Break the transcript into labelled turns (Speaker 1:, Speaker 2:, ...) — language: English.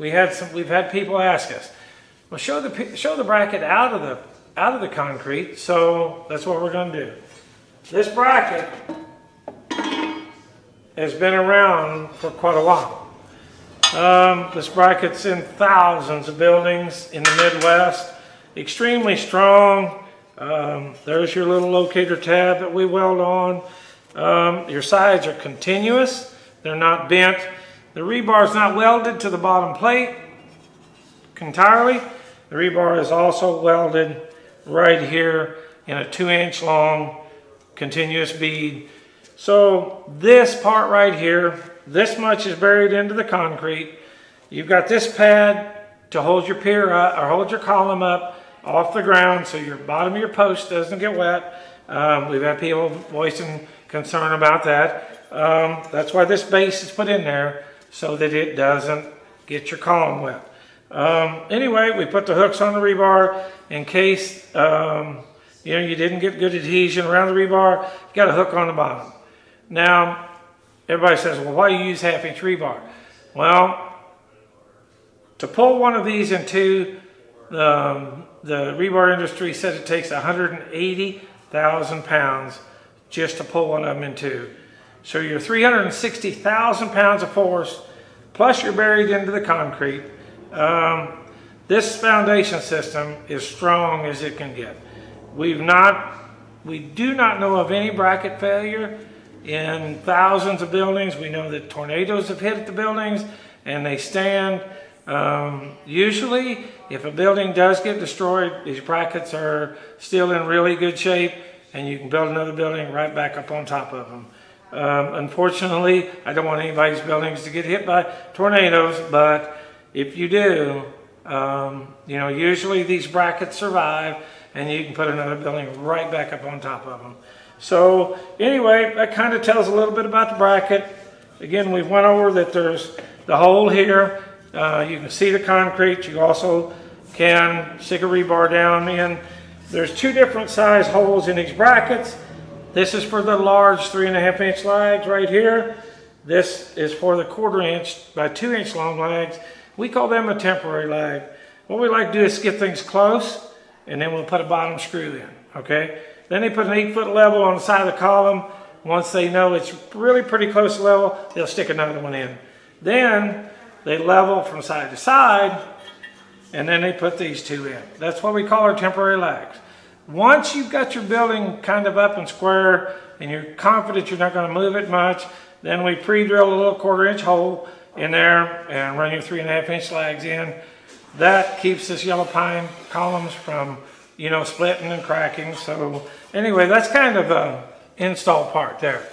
Speaker 1: we had some, we've had people ask us, well, show the, show the bracket out of the, out of the concrete. So that's what we're gonna do. This bracket has been around for quite a while. Um, this bracket's in thousands of buildings in the Midwest. Extremely strong. Um, there's your little locator tab that we weld on. Um, your sides are continuous. They're not bent. The rebar is not welded to the bottom plate entirely. The rebar is also welded right here in a two inch long continuous bead. So this part right here, this much is buried into the concrete. You've got this pad to hold your pier up or hold your column up off the ground so your bottom of your post doesn't get wet. Um, we've had people voicing concern about that. Um, that's why this base is put in there so that it doesn't get your column wet. Um, anyway, we put the hooks on the rebar in case um, you know you didn't get good adhesion around the rebar. You got a hook on the bottom. Now, everybody says, "Well, why do you use half-inch rebar?" Well, to pull one of these in two, um, the rebar industry said it takes 180,000 pounds just to pull one of them in two. So you're 360,000 pounds of force, plus you're buried into the concrete. Um, this foundation system is strong as it can get. We've not, we do not know of any bracket failure in thousands of buildings. We know that tornadoes have hit the buildings and they stand. Um, usually, if a building does get destroyed, these brackets are still in really good shape and you can build another building right back up on top of them. Um, unfortunately, I don't want anybody's buildings to get hit by tornadoes, but if you do, um, you know, usually these brackets survive and you can put another building right back up on top of them. So anyway, that kind of tells a little bit about the bracket. Again, we've went over that there's the hole here. Uh, you can see the concrete. You also can stick a rebar down in. There's two different size holes in these brackets. This is for the large three and a half inch lags right here. This is for the quarter inch by two inch long lags. We call them a temporary lag. What we like to do is get things close and then we'll put a bottom screw in, okay? Then they put an eight foot level on the side of the column. Once they know it's really pretty close to level, they'll stick another one in. Then they level from side to side and then they put these two in. That's what we call our temporary lags. Once you've got your building kind of up and square and you're confident you're not going to move it much, then we pre-drill a little quarter inch hole in there and run your three and a half inch lags in. That keeps this yellow pine columns from, you know, splitting and cracking. So anyway, that's kind of the install part there.